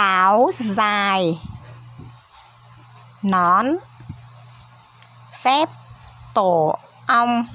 áo dài nón xếp tổ ong.